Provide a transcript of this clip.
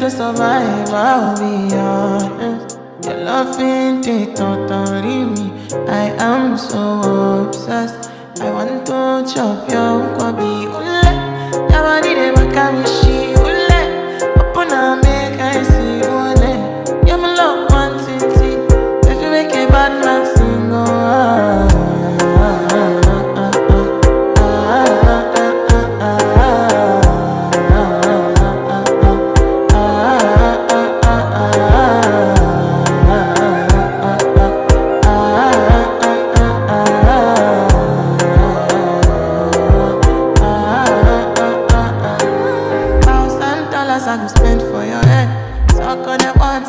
to survive, I'll be honest. Your love ain't it, totally me. I am so obsessed. I want to chop your kwabi. Ule, your body, they make me I go spend for your head.